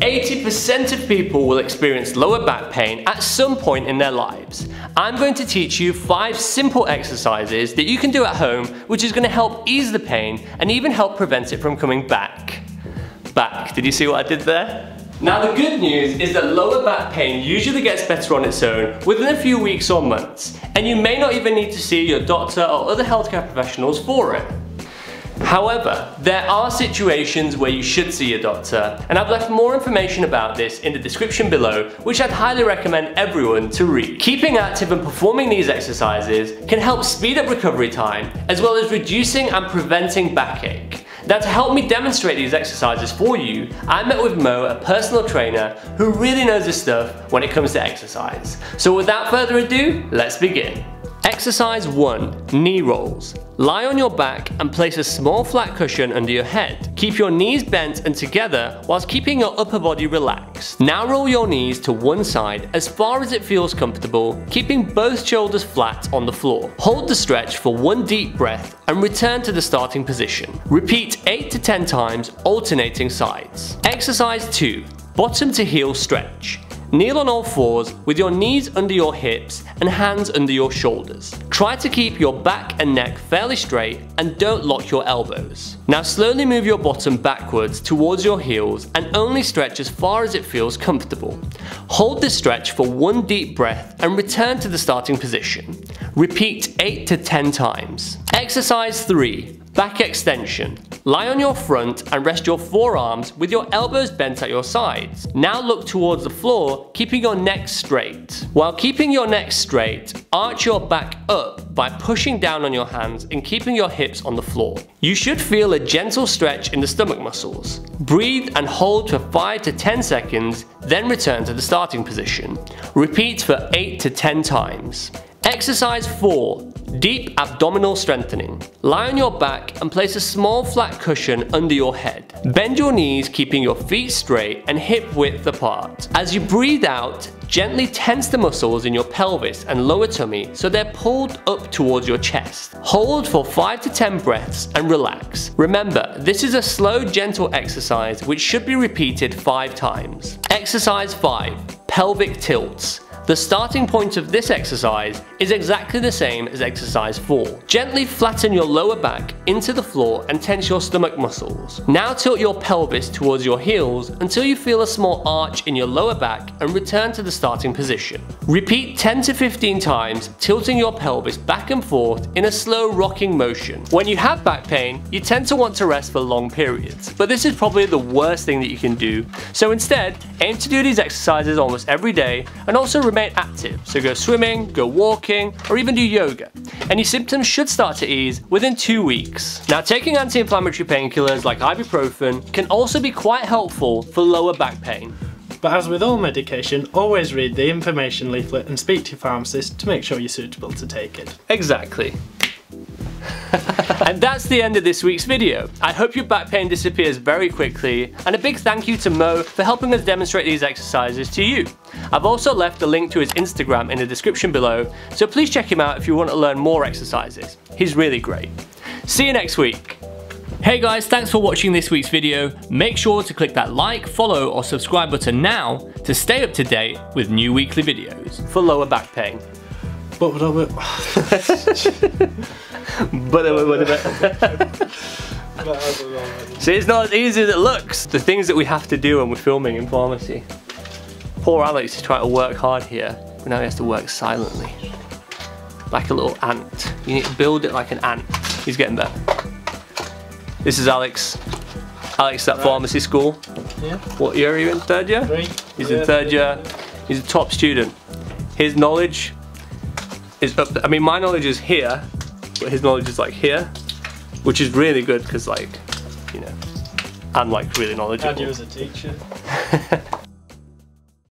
80% of people will experience lower back pain at some point in their lives. I'm going to teach you 5 simple exercises that you can do at home which is going to help ease the pain and even help prevent it from coming back. Back, did you see what I did there? Now the good news is that lower back pain usually gets better on its own within a few weeks or months and you may not even need to see your doctor or other healthcare professionals for it. However, there are situations where you should see a doctor, and I've left more information about this in the description below, which I'd highly recommend everyone to read. Keeping active and performing these exercises can help speed up recovery time, as well as reducing and preventing backache. Now to help me demonstrate these exercises for you, I met with Mo, a personal trainer who really knows his stuff when it comes to exercise. So without further ado, let's begin. Exercise 1. Knee rolls. Lie on your back and place a small flat cushion under your head. Keep your knees bent and together whilst keeping your upper body relaxed. Now roll your knees to one side as far as it feels comfortable, keeping both shoulders flat on the floor. Hold the stretch for one deep breath and return to the starting position. Repeat 8 to 10 times alternating sides. Exercise 2. Bottom to heel stretch. Kneel on all fours with your knees under your hips and hands under your shoulders. Try to keep your back and neck fairly straight and don't lock your elbows. Now slowly move your bottom backwards towards your heels and only stretch as far as it feels comfortable. Hold this stretch for one deep breath and return to the starting position. Repeat 8 to 10 times. Exercise 3. Back extension. Lie on your front and rest your forearms with your elbows bent at your sides. Now look towards the floor, keeping your neck straight. While keeping your neck straight, arch your back up by pushing down on your hands and keeping your hips on the floor. You should feel a gentle stretch in the stomach muscles. Breathe and hold for 5 to 10 seconds, then return to the starting position. Repeat for 8 to 10 times. Exercise 4. Deep abdominal strengthening. Lie on your back and place a small flat cushion under your head. Bend your knees keeping your feet straight and hip width apart. As you breathe out, gently tense the muscles in your pelvis and lower tummy so they're pulled up towards your chest. Hold for 5 to 10 breaths and relax. Remember, this is a slow gentle exercise which should be repeated 5 times. Exercise 5. Pelvic tilts. The starting point of this exercise is exactly the same as exercise 4. Gently flatten your lower back into the floor and tense your stomach muscles. Now tilt your pelvis towards your heels until you feel a small arch in your lower back and return to the starting position. Repeat 10 to 15 times, tilting your pelvis back and forth in a slow rocking motion. When you have back pain, you tend to want to rest for long periods, but this is probably the worst thing that you can do. So instead, aim to do these exercises almost every day and also remain remain active, so go swimming, go walking, or even do yoga. And your symptoms should start to ease within two weeks. Now taking anti-inflammatory painkillers like ibuprofen can also be quite helpful for lower back pain. But as with all medication, always read the information leaflet and speak to your pharmacist to make sure you're suitable to take it. Exactly. And that's the end of this week's video. I hope your back pain disappears very quickly, and a big thank you to Mo for helping us demonstrate these exercises to you. I've also left a link to his Instagram in the description below, so please check him out if you want to learn more exercises. He's really great. See you next week. Hey guys, thanks for watching this week's video. Make sure to click that like, follow or subscribe button now to stay up to date with new weekly videos for lower back pain. But, uh, but, but, See, it's not as easy as it looks. The things that we have to do when we're filming in pharmacy. Poor Alex is trying to work hard here, but now he has to work silently. Like a little ant. You need to build it like an ant. He's getting better. This is Alex. Alex at right. pharmacy school. Yeah. What year are you in? Third year? Three. He's yeah, in third year. He's a top student. His knowledge is up, uh, I mean my knowledge is here, but his knowledge is like here, which is really good because like, you know, I'm like really knowledgeable. And you as a teacher.